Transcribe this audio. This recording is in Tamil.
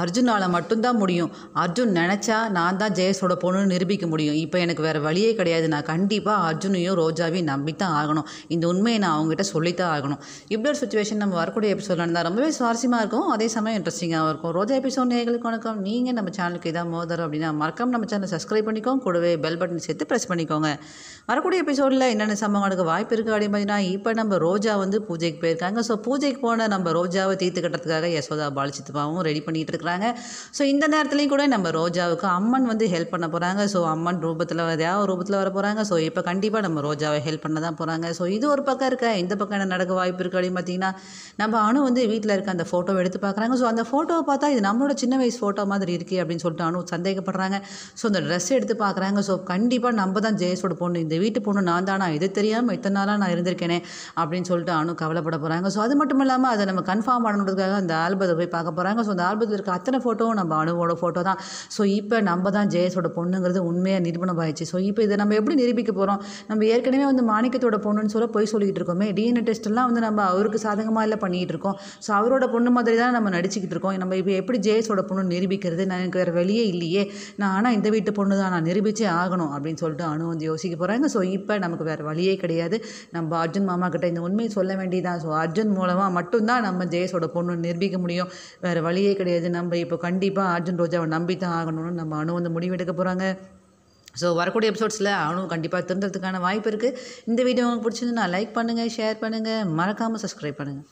அர்ஜுனால் மட்டும்தான் முடியும். அர்ஜுன் நினச்சா நான் தான் ஜெயஸோட பொண்ணுன்னு நிரூபிக்க முடியும். இப்போ எனக்கு வேறு வழியே கிடையாது. நான் கண்டிப்பாக அர்ஜுனையும் ரோஜாவையும் நம்பித்தான் ஆகணும். இந்த உண்மையை நான் அவங்ககிட்ட சொல்லித்தான் ஆகணும். இப்படி ஒரு சுச்சுவேஷன் நம்ம வரக்கூடிய எபிசோட் நடந்தால் ரொம்பவே சுவாரஸ்யமாக இருக்கும். அதே சமயம் இன்ட்ரெஸ்டிங்காகவும் இருக்கும். ரோஜா எபிசோட் நேர்களுக்கு வணக்கம். நீங்கள் நம்ம சேனலுக்கு இதான் மோதரம் அப்படின்னா மறக்காம நம்ம சேனல் சப்ஸ்கிரைப் பண்ணிக்கோங்க. கூடவே பெல் பட்டன் சேர்த்து ப்ரெஸ் பண்ணிக்கோங்க. வரக்கூடிய எபிசோடில் என்னென்ன சம்பவம் நடக்க வாய்ப்பு இருக்குது அப்படின்னு பார்த்தீங்கன்னா இப்போ நம்ம ரோஜா வந்து பூஜைக்கு போயிருக்காங்க. ஸோ பூஜைக்கு போன நம்ம ரோஜாவை தீர்த்து கட்டுறதுக்காக யசோதா பாலச்சித்துப்பாவும் ரெடி பண்ணிகிட்டு இருக்கிறாங்க ஸோ இந்த நேரத்துலையும் கூட நம்ம ரோஜாவுக்கு அம்மன் வந்து ஹெல்ப் பண்ண போகிறாங்க ஸோ அம்மன் ரூபத்தில் எதாவது ரூபத்தில் வர போகிறாங்க ஸோ இப்போ கண்டிப்பாக நம்ம ரோஜாவை ஹெல்ப் பண்ண தான் போகிறாங்க ஸோ இது ஒரு பக்கம் இருக்க? இந்த பக்கம் என்ன நடக்க வாய்ப்பு இருக்குது அப்படின்னு பார்த்தீங்கன்னா நம்ம அணு வந்து வீட்டில் இருக்க அந்த ஃபோட்டோவை எடுத்து பார்க்குறாங்க ஸோ அந்த ஃபோட்டோவை பார்த்தா இது நம்மளோட சின்ன வயசு ஃபோட்டோ மாதிரி இருக்குது அப்படின்னு சொல்லிட்டு அணு சந்தேகப்படுறாங்க. ஸோ அந்த ட்ரெஸ் எடுத்து பார்க்குறாங்க ஸோ கண்டிப்பாக நம்ம தான் ஜெயஸோட பொண்ணு. இந்த வீட்டு பொண்ணு நான் தானா? இது தெரியாமல் இத்தனை நாளாக நான் இருந்திருக்கேனே அப்படின்னு சொல்லிட்டு அணு கவலைப்பட போகிறாங்க ஸோ அது மட்டும் இல்லாமல் அதை நம்ம கன்ஃபார்ம் பண்ணணுன்றதுக்காக அந்த ஆல்பத்தை போய் பார்க்க போகிறாங்க ஸோ அந்த ஆல்பத்தில் இருக்க அத்தனை ஃபோட்டோவும் நம்ம அணுவோட ஃபோட்டோ தான். ஸோ இப்போ நம்ம தான் ஜெயஸோட பொண்ணுங்கிறது உண்மையாக நிரூபணம் ஆயிடுச்சு. ஸோ இப்போ இதை நம்ம எப்படி நிரூபிக்க போகிறோம் நம்ம ஏற்கனவே வந்து மாணிக்கத்தோட பொண்ணுன்னு சொல்ல போய் சொல்லிக்கிட்டு இருக்கோமே. டிஎன்ஏ டெஸ்ட்டெல்லாம் வந்து நம்ம அவருக்கு சாதகமாக இல்லை பண்ணிகிட்டு இருக்கோம். ஸோ அவரோட பொண்ணு மாதிரி தான் நம்ம நடிச்சுக்கிட்டு இருக்கோம். நம்ம இப்போ எப்படி ஜெயஸோட பொண்ணு நிரூபிக்கிறது? நான் எனக்கு வேறு வெளியே இல்லையே. நான் ஆனால் இந்த வீட்டு பொண்ணு தான் நான் நிரூபிச்சே ஆகணும் அப்படின்னு சொல்லிட்டு அணு வந்து யோசிக்க போகிறாங்க ஸோ இப்போ நமக்கு வேறு வழியே கிடையாது. நம்ம அர்ஜுன் மாமா கிட்ட இந்த உண்மையை சொல்ல வேண்டியதான் ஸோ அர்ஜுன் மூலமாக மட்டும்தான் நம்ம ஜெயஸோட பொண்ணு நிரூபிக்க முடியும். வேறு வழியே கிடையாது. நம்ம நம்ம இப்போ கண்டிப்பாக அர்ஜுன் ரோஜாவை நம்பி தான் ஆகணும்னு நம்ம அணு வந்து முடிவெடுக்க போகிறாங்க ஸோ வரக்கூடிய எபிசோட்ஸில் அணு கண்டிப்பாக திருந்துறதுக்கான வாய்ப்பு இருக்குது இந்த வீடியோ உங்களுக்கு பிடிச்சிருந்துன்னா லைக் பண்ணுங்கள் ஷேர் பண்ணுங்கள் மறக்காமல் சப்ஸ்கிரைப் பண்ணுங்கள்